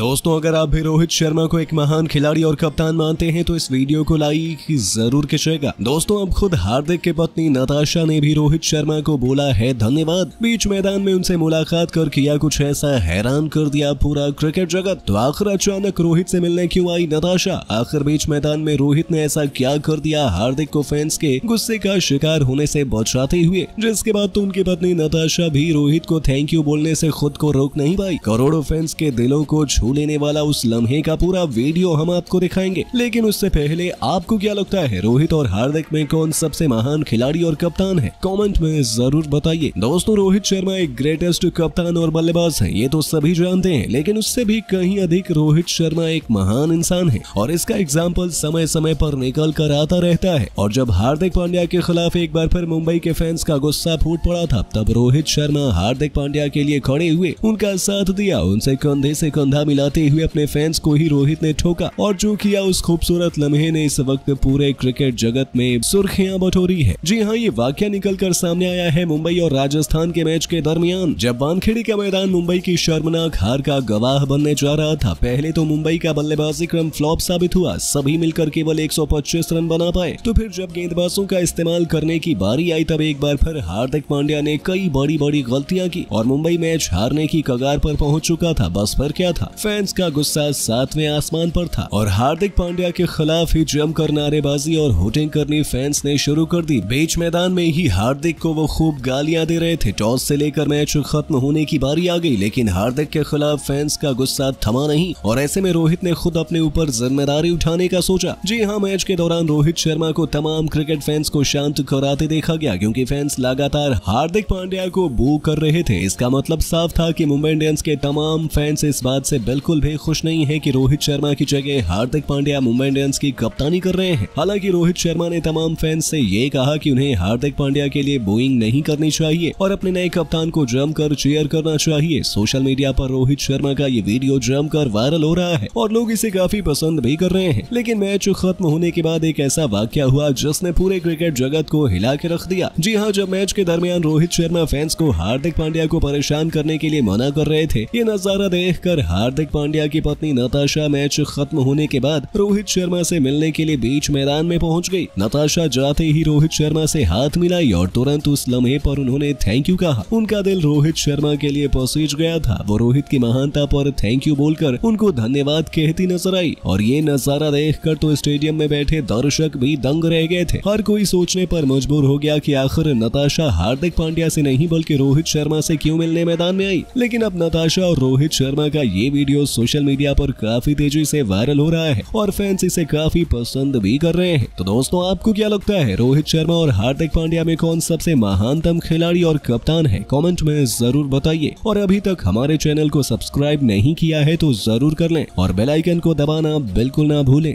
दोस्तों, अगर आप भी रोहित शर्मा को एक महान खिलाड़ी और कप्तान मानते हैं तो इस वीडियो को लाइक ज़रूर कीजिएगा। दोस्तों, अब खुद हार्दिक के पत्नी नताशा ने भी रोहित शर्मा को बोला है धन्यवाद। बीच मैदान में उनसे मुलाकात कर किया कुछ ऐसा हैरान कर दिया पूरा क्रिकेट जगत। तो आखिर अचानक रोहित से मिलने क्यों आई नताशा? आखिर बीच मैदान में रोहित ने ऐसा क्या कर दिया हार्दिक को फैंस के गुस्से का शिकार होने से बचाते हुए? जिसके बाद तो उनकी पत्नी नताशा भी रोहित को थैंक यू बोलने से खुद को रोक नहीं पाई। करोड़ों फैंस के दिलों को छू लेने वाला उस लम्हे का पूरा वीडियो हम आपको दिखाएँगे। लेकिन उससे पहले आपको क्या लगता है, रोहित और हार्दिक में कौन सबसे महान खिलाड़ी और कप्तान है? कॉमेंट में ज़रूर बताइए। दोस्तों, रोहित शर्मा एक ग्रेटेस्ट कप्तान और बल्लेबाज है, ये तो सभी जानते हैं। लेकिन उससे भी कहीं अधिक रोहित शर्मा एक महान इंसान है और इसका एग्ज़ाम्पल समय समय पर निकल कर आता रहता है। और जब हार्दिक पांड्या के खिलाफ एक बार फिर मुंबई के फैंस का गुस्सा फूट पड़ा था, तब रोहित शर्मा हार्दिक पांड्या के लिए खड़े हुए, उनका साथ दिया, उनसे कंधे से कंधा मिलाते हुए अपने फैंस को ही रोहित ने ठोका और जो किया उस खूबसूरत लम्हे ने इस वक्त पूरे क्रिकेट जगत में सुर्खियाँ बटोरी है। जी हाँ ये वाक्य निकल कर सामने आया है मुंबई और राजस्थान के मैच के दरमियान, जब वानखेड़ी का मैदान मुंबई की शर्मनाक हार का गवाह बनने जा रहा था। पहले तो मुंबई का बल्लेबाजी क्रम फ्लॉप साबित हुआ, सभी मिलकर केवल 125 रन बना पाए। तो फिर जब गेंदबाजों का इस्तेमाल करने की बारी आई, तब एक बार फिर हार्दिक पांड्या ने कई बड़ी बड़ी गलतियाँ की और मुंबई मैच हारने की कगार पर पहुँच चुका था। बस फिर क्या था? फैंस का गुस्सा सातवें आसमान पर था और हार्दिक पांड्या के खिलाफ ही जमकर नारेबाजी और होटिंग करनी फैंस ने शुरू कर दी। बीच मैदान में ही हार्दिक को वो खूब गालियाँ दे रहे थे। टॉस से लेकर मैच खत्म होने की बारी आ गई, लेकिन हार्दिक के खिलाफ फैंस का गुस्सा थमा नहीं और ऐसे में रोहित ने खुद अपने ऊपर ज़िम्मेदारी उठाने का सोचा। जी हाँ मैच के दौरान रोहित शर्मा को तमाम क्रिकेट फैंस को शांत कराते देखा गया, क्योंकि फैंस लगातार हार्दिक पांड्या को बू कर रहे थे। इसका मतलब साफ़ था कि मुंबई इंडियंस के तमाम फैंस इस बात से बिल्कुल भी खुश नहीं है कि रोहित शर्मा की जगह हार्दिक पांड्या मुंबई इंडियंस की कप्तानी कर रहे हैं। हालाँकि रोहित शर्मा ने तमाम फैंस से ये कहा कि उन्हें हार्दिक पांड्या के लिए बोइंग नहीं करनी चाहिए और अपने नए कप्तान को जमकर चेयर करना चाहिए। सोशल मीडिया पर रोहित शर्मा का ये वीडियो जमकर वायरल हो रहा है और लोग इसे काफ़ी पसंद भी कर रहे हैं। लेकिन मैच खत्म होने के बाद एक ऐसा वाक्य हुआ जिसने पूरे क्रिकेट जगत को हिला के रख दिया। जी हाँ जब मैच के दरमियान रोहित शर्मा फैंस को हार्दिक पांड्या को परेशान करने के लिए मना कर रहे थे, ये नज़ारा देखकर हार्दिक पांड्या की पत्नी नताशा मैच खत्म होने के बाद रोहित शर्मा से मिलने के लिए बीच मैदान में पहुँच गई। नताशा जाते ही रोहित शर्मा से हाथ मिलाई और तुरंत उस लम्हे पर उन्होंने थैंक यू कहा। उनका दिल रोहित शर्मा के लिए पसीज गया था। वो रोहित की महानता पर थैंक यू बोलकर उनको धन्यवाद कहती नज़र आई और ये नज़ारा देखकर तो स्टेडियम में बैठे दर्शक भी दंग रह गए थे। हर कोई सोचने पर मजबूर हो गया कि आखिर नताशा हार्दिक पांड्या से नहीं बल्कि रोहित शर्मा से क्यों मिलने मैदान में आई? लेकिन अब नताशा और रोहित शर्मा का ये वीडियो सोशल मीडिया पर काफ़ी तेज़ी से वायरल हो रहा है और फैंस इसे काफ़ी पसंद भी कर रहे हैं। तो दोस्तों, आपको क्या लगता है, रोहित शर्मा और हार्दिक पांड्या में कौन सबसे महानतम खिलाड़ी और कप्तान है? कॉमेंट में ज़रूर बताइए। और अभी तक हमारे चैनल को सब्सक्राइब नहीं किया है तो ज़रूर कर ले और बेलाइकन को दबाना बिल्कुल ना भूलें।